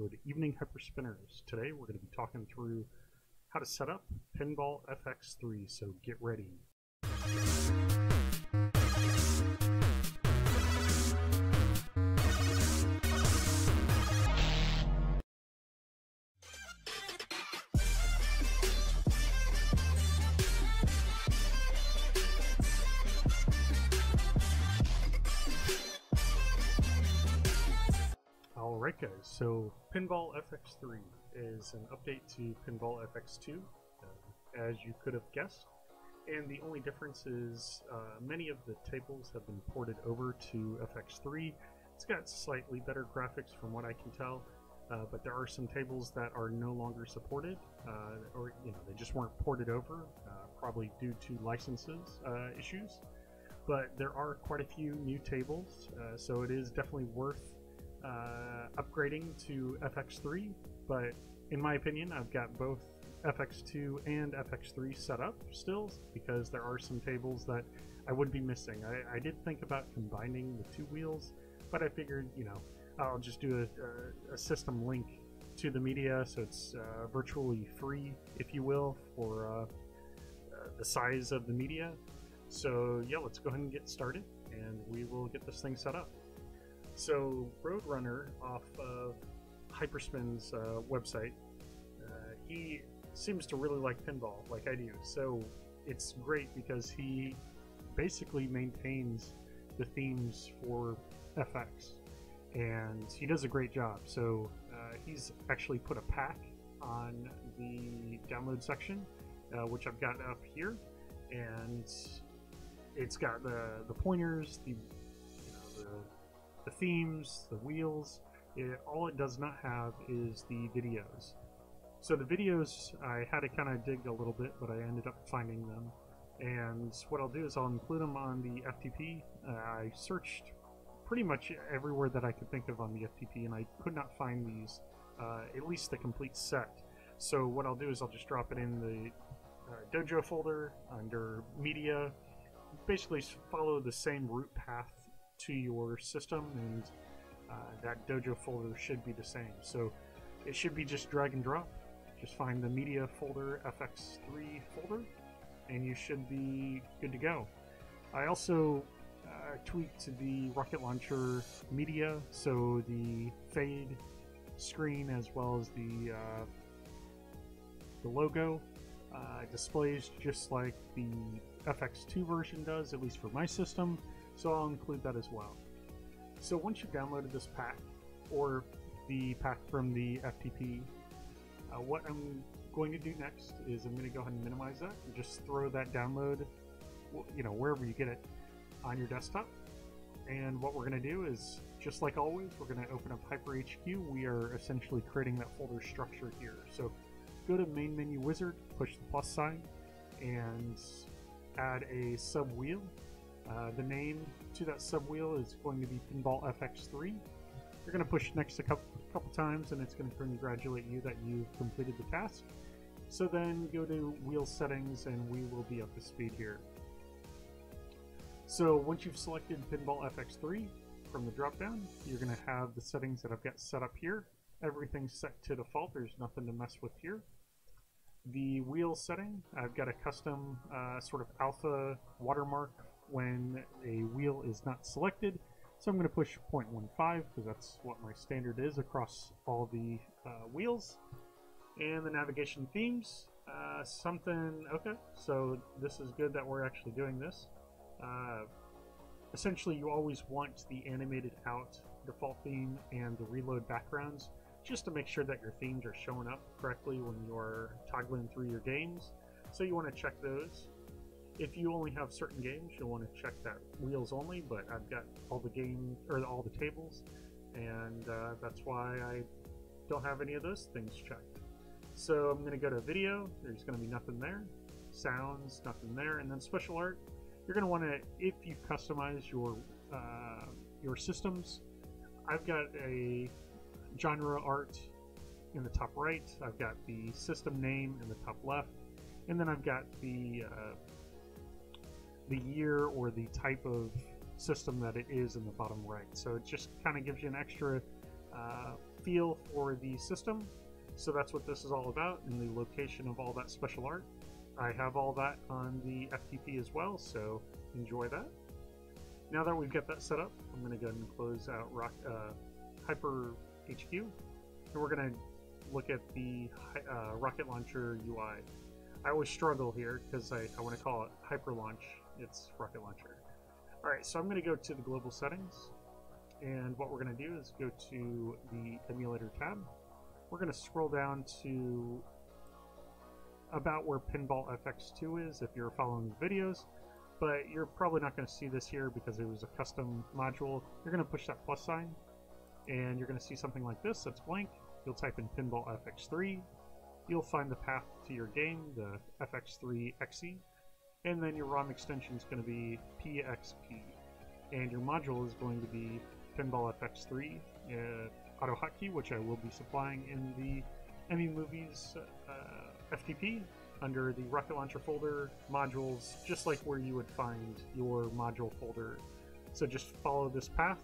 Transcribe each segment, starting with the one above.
Good evening, Hyperspinners. Today we're going to be talking through how to set up Pinball FX3, so get ready. Alright guys, so Pinball FX3 is an update to Pinball FX2, uh, as you could have guessed. And the only difference is uh, many of the tables have been ported over to FX3. It's got slightly better graphics from what I can tell, uh, but there are some tables that are no longer supported, uh, or you know they just weren't ported over, uh, probably due to licenses uh, issues. But there are quite a few new tables, so it is definitely worth uh, upgrading to FX3, but in my opinion, I've got both FX2 and FX3 set up still because there are some tables that I would be missing. I, I did think about combining the two wheels, but I figured, you know, I'll just do a, a, a system link to the media so it's uh, virtually free, if you will, for uh, uh, the size of the media. So yeah, let's go ahead and get started and we will get this thing set up. So Roadrunner off of Hyperspin's uh, website, uh, he seems to really like pinball, like I do. So it's great because he basically maintains the themes for FX, and he does a great job. So uh, he's actually put a pack on the download section, uh, which I've got up here, and it's got the the pointers, the you know, the the themes, the wheels. It, all it does not have is the videos. So the videos, I had to kind of dig a little bit, but I ended up finding them. And what I'll do is I'll include them on the FTP. Uh, I searched pretty much everywhere that I could think of on the FTP, and I could not find these, uh, at least the complete set. So what I'll do is I'll just drop it in the uh, Dojo folder under Media. Basically follow the same route path to your system and uh, that dojo folder should be the same. So it should be just drag and drop. Just find the media folder, FX3 folder, and you should be good to go. I also uh, tweaked the rocket launcher media, so the fade screen as well as the uh, the logo uh, displays just like the FX2 version does, at least for my system so I'll include that as well. So once you've downloaded this pack, or the pack from the FTP, uh, what I'm going to do next is I'm going to go ahead and minimize that and just throw that download, you know, wherever you get it on your desktop. And what we're going to do is, just like always, we're going to open up HyperHQ. We are essentially creating that folder structure here. So go to Main Menu Wizard, push the plus sign, and add a sub wheel uh, the name to that subwheel is going to be Pinball FX3. You're going to push next a couple, couple times and it's going to congratulate you that you've completed the task. So then go to wheel settings and we will be up to speed here. So once you've selected Pinball FX3 from the dropdown, you're going to have the settings that I've got set up here. Everything's set to default, there's nothing to mess with here. The wheel setting, I've got a custom uh, sort of alpha watermark when a wheel is not selected. So I'm going to push 0.15 because that's what my standard is across all the uh, wheels. And the navigation themes, uh, something, okay, so this is good that we're actually doing this. Uh, essentially, you always want the animated out default theme and the reload backgrounds just to make sure that your themes are showing up correctly when you're toggling through your games. So you want to check those. If you only have certain games, you'll want to check that wheels only, but I've got all the game or all the tables, and uh, that's why I don't have any of those things checked. So I'm going to go to video, there's going to be nothing there, sounds, nothing there, and then special art. You're going to want to, if you customize your uh, your systems, I've got a genre art in the top right, I've got the system name in the top left, and then I've got the uh, the year or the type of system that it is in the bottom right. So it just kind of gives you an extra uh, feel for the system. So that's what this is all about, and the location of all that special art. I have all that on the FTP as well, so enjoy that. Now that we've got that set up, I'm going to go ahead and close out Rock, uh, Hyper HQ, and we're going to look at the uh, Rocket Launcher UI. I always struggle here because I, I want to call it Hyper Launch. It's Rocket Launcher. Alright, so I'm going to go to the global settings, and what we're going to do is go to the emulator tab. We're going to scroll down to about where Pinball FX2 is if you're following the videos, but you're probably not going to see this here because it was a custom module. You're going to push that plus sign, and you're going to see something like this that's blank. You'll type in Pinball FX3. You'll find the path to your game, the FX3XE, and then your ROM extension is going to be PXP. And your module is going to be Pinball FX3 uh, AutoHotkey, which I will be supplying in the EmuMovies uh, FTP under the Rocket Launcher folder modules, just like where you would find your module folder. So just follow this path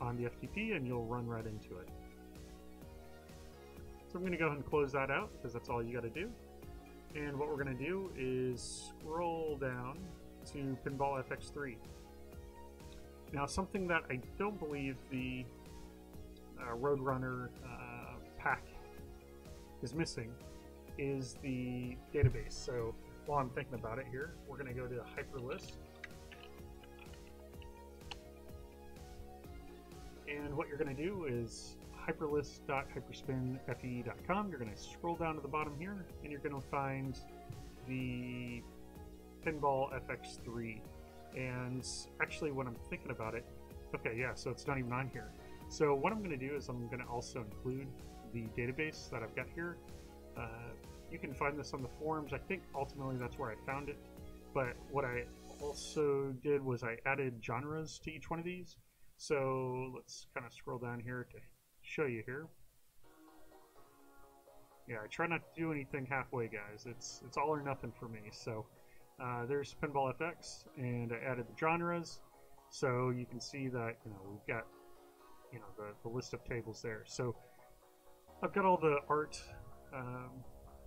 on the FTP and you'll run right into it. So I'm going to go ahead and close that out because that's all you got to do. And what we're going to do is scroll down to Pinball FX3. Now something that I don't believe the uh, Roadrunner uh, pack is missing is the database. So while I'm thinking about it here, we're going to go to the Hyperlist. And what you're going to do is hyperlist.hyperspinfe.com. You're going to scroll down to the bottom here, and you're going to find the Pinball FX3. And actually, when I'm thinking about it, okay, yeah, so it's not even on here. So what I'm going to do is I'm going to also include the database that I've got here. Uh, you can find this on the forums. I think ultimately that's where I found it. But what I also did was I added genres to each one of these. So let's kind of scroll down here to show you here. Yeah, I try not to do anything halfway, guys. It's it's all or nothing for me. So uh, there's Pinball FX, and I added the genres, so you can see that you know we've got you know the, the list of tables there. So I've got all the art, um,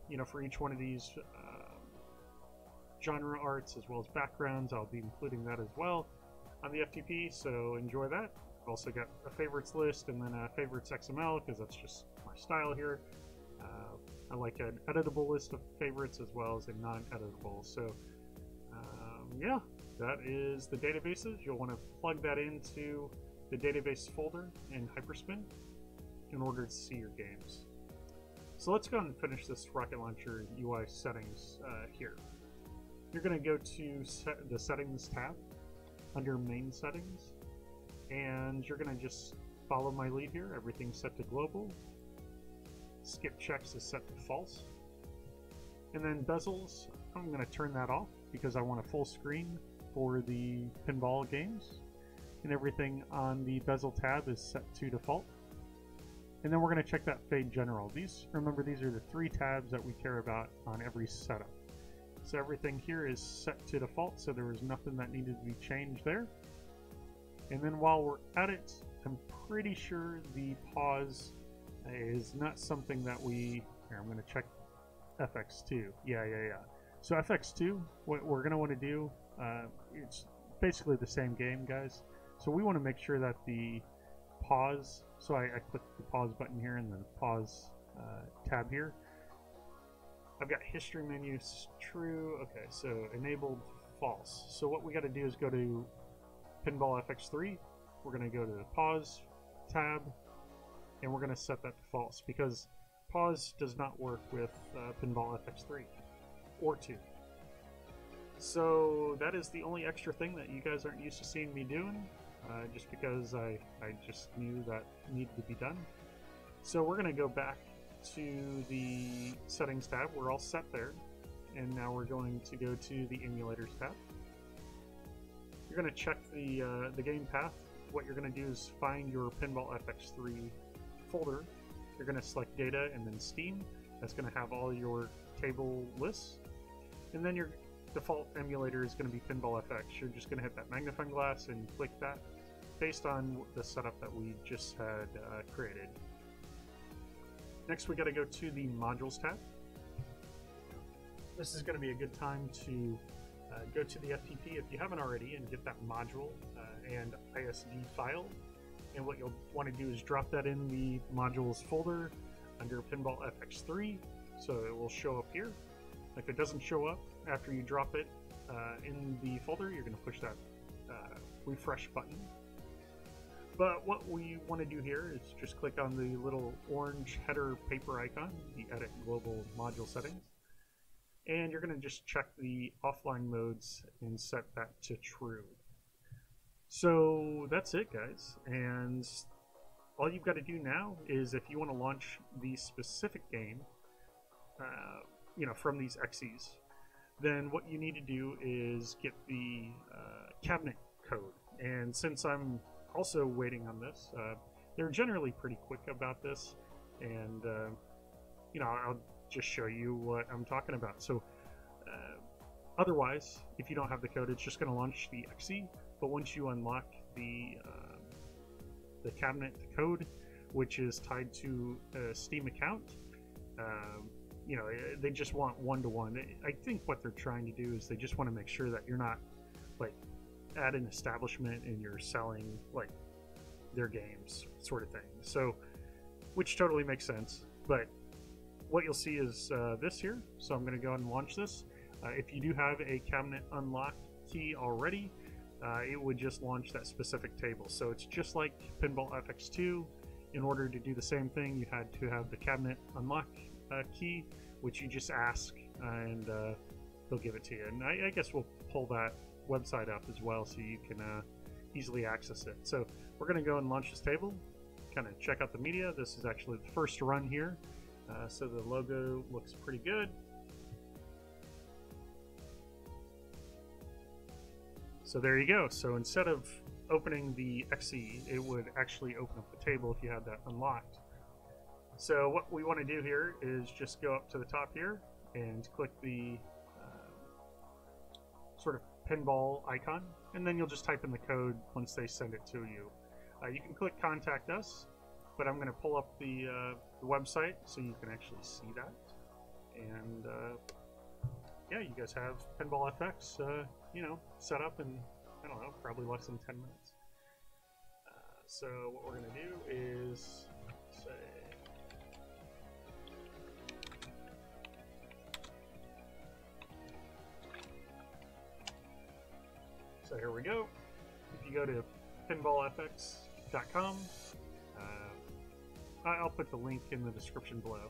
you know, for each one of these uh, genre arts as well as backgrounds. I'll be including that as well on the FTP, so enjoy that. I've also got a favorites list and then a favorites XML because that's just my style here. Uh, I like an editable list of favorites as well as a non-editable. So um, yeah, that is the databases. You'll want to plug that into the database folder in Hyperspin in order to see your games. So let's go and finish this Rocket Launcher UI settings uh, here. You're going to go to set the settings tab under main settings and you're going to just follow my lead here. Everything's set to global. Skip checks is set to false. And then bezels, I'm going to turn that off because I want a full screen for the pinball games. And everything on the bezel tab is set to default. And then we're going to check that fade general. These, remember, these are the three tabs that we care about on every setup. So everything here is set to default, so there was nothing that needed to be changed there. And then while we're at it, I'm pretty sure the pause is not something that we... Here, I'm going to check FX2. Yeah, yeah, yeah. So FX2, what we're going to want to do, uh, it's basically the same game, guys. So we want to make sure that the pause, so I, I click the pause button here and then pause uh, tab here. I've got history menus true. Okay, so enabled false. So what we got to do is go to Pinball FX3. We're going to go to the pause tab and we're going to set that to false because pause does not work with uh, Pinball FX3 or 2. So that is the only extra thing that you guys aren't used to seeing me doing, uh, just because I, I just knew that needed to be done. So we're going to go back to the settings tab. We're all set there. And now we're going to go to the emulators tab. You're going to check the, uh, the game path. What you're going to do is find your Pinball FX3 folder. You're going to select data and then Steam. That's going to have all your table lists. And then your default emulator is going to be Pinball FX. You're just going to hit that magnifying glass and click that based on the setup that we just had uh, created. next we got to go to the modules tab. This is going to be a good time to uh, go to the FTP if you haven't already and get that module uh, and ISD file. And what you'll want to do is drop that in the modules folder under Pinball FX3 so it will show up here. If it doesn't show up after you drop it uh, in the folder, you're going to push that uh, refresh button. But what we want to do here is just click on the little orange header paper icon, the Edit Global Module Settings, and you're going to just check the offline modes and set that to true. So that's it, guys. And all you've got to do now is if you want to launch the specific game, uh, you know, from these XEs, then what you need to do is get the uh, cabinet code. And since I'm also waiting on this, uh, they're generally pretty quick about this, and uh, you know, I'll just show you what I'm talking about. So, uh, otherwise, if you don't have the code, it's just going to launch the XE. But once you unlock the um, the cabinet code, which is tied to a Steam account, um, you know, eh, they just want one to one. I think what they're trying to do is they just want to make sure that you're not like at an establishment and you're selling like their games, sort of thing. So, which totally makes sense. But what you'll see is uh, this here. So I'm going to go ahead and launch this. Uh, if you do have a cabinet unlock key already, uh, it would just launch that specific table. So it's just like Pinball FX2. In order to do the same thing, you had to have the cabinet unlock uh, key, which you just ask, and uh, they'll give it to you. And I, I, guess we'll pull that website up as well so you can uh, easily access it. So we're going to go and launch this table, kind of check out the media. This is actually the first run here, uh, so the logo looks pretty good. So there you go. So instead of opening the XE, it would actually open up the table if you had that unlocked. So what we want to do here is just go up to the top here and click the uh, sort of pinball icon, and then you'll just type in the code once they send it to you. Uh, you can click contact us, but I'm going to pull up the, uh, the, website so you can actually see that. And uh, yeah, you guys have Pinball FX, uh, you know, set up in, I don't know, probably less than 10 minutes. Uh, so what we're going to do is say So here we go. If you go to pinballfx.com, I'll put the link in the description below.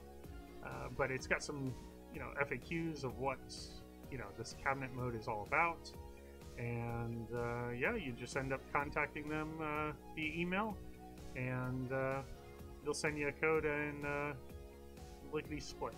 Uh, but it's got some, you know, FAQs of what, you know, this cabinet mode is all about. And uh, yeah, you just end up contacting them uh, via email, and uh, they'll send you a code and uh, lickety split.